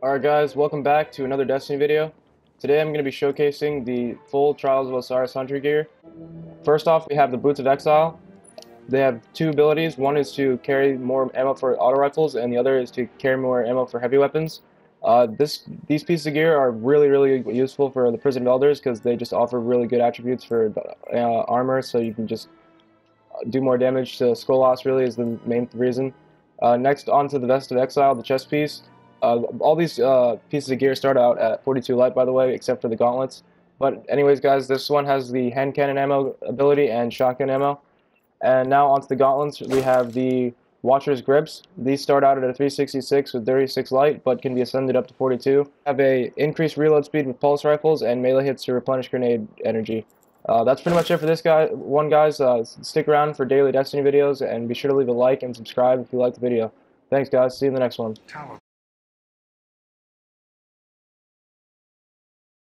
Alright guys, welcome back to another Destiny video. Today I'm going to be showcasing the full Trials of Osiris Hunter gear. First off, we have the Boots of Exile. They have two abilities. One is to carry more ammo for auto rifles, and the other is to carry more ammo for heavy weapons. Uh, this These pieces of gear are really, really useful for the Prison Elders because they just offer really good attributes for uh, armor, so you can just do more damage to Skolas, really, is the main reason. Uh, next, on to the Vest of Exile, the chest piece. Uh, all these uh, pieces of gear start out at 42 light, by the way, except for the gauntlets. But anyways, guys, this one has the hand cannon ammo ability and shotgun ammo. And now onto the gauntlets, we have the Watcher's grips. These start out at a 366 with 36 light, but can be ascended up to 42. Have a increased reload speed with pulse rifles and melee hits to replenish grenade energy. Uh, that's pretty much it for this guy. One, guys. Uh, stick around for daily Destiny videos, and be sure to leave a like and subscribe if you like the video. Thanks, guys. See you in the next one.